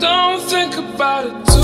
Don't think about it.